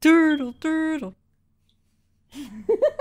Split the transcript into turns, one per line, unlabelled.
Turtle, turtle.